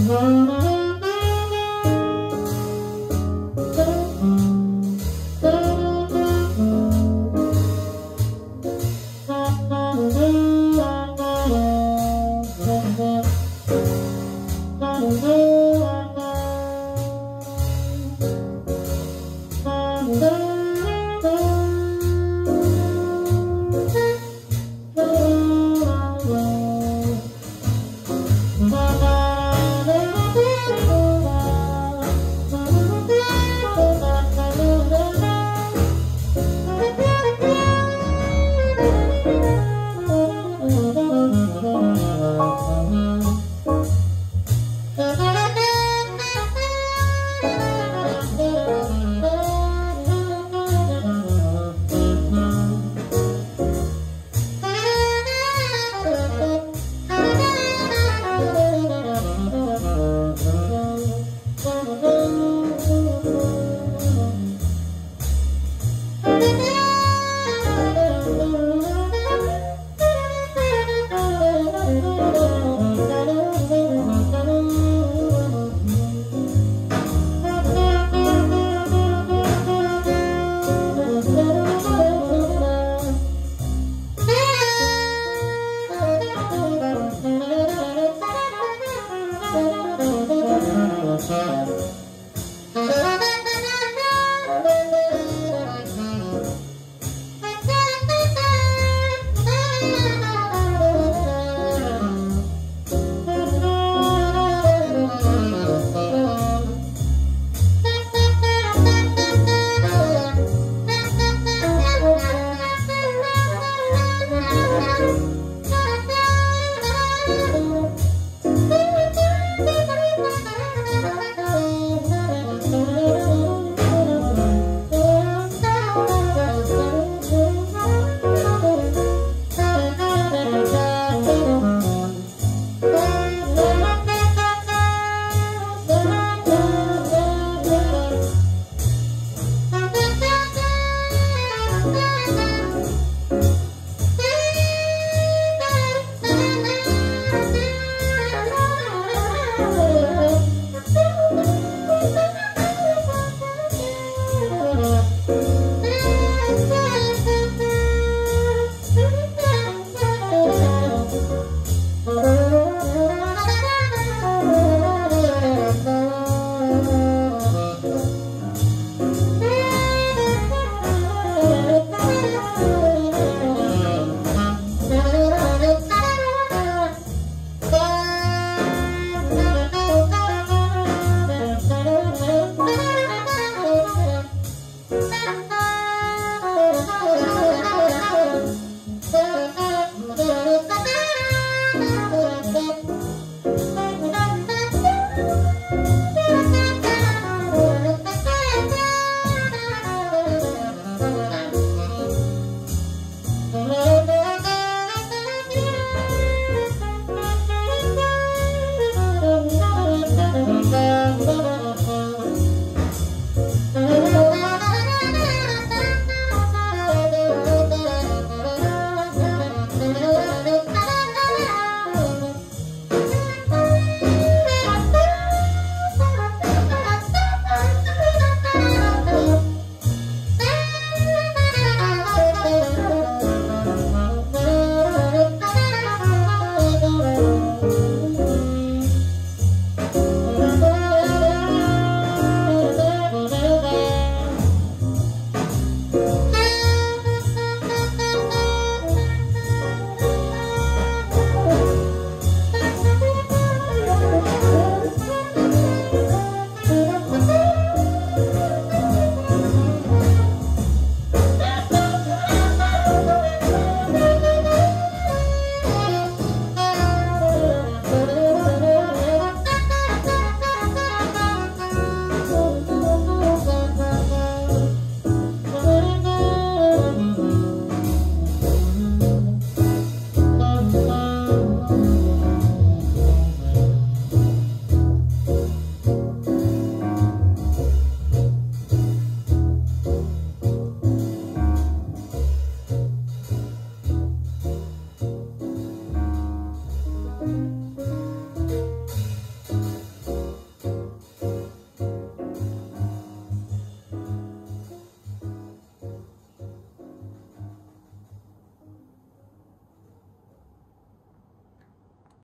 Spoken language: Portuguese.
Música Bye.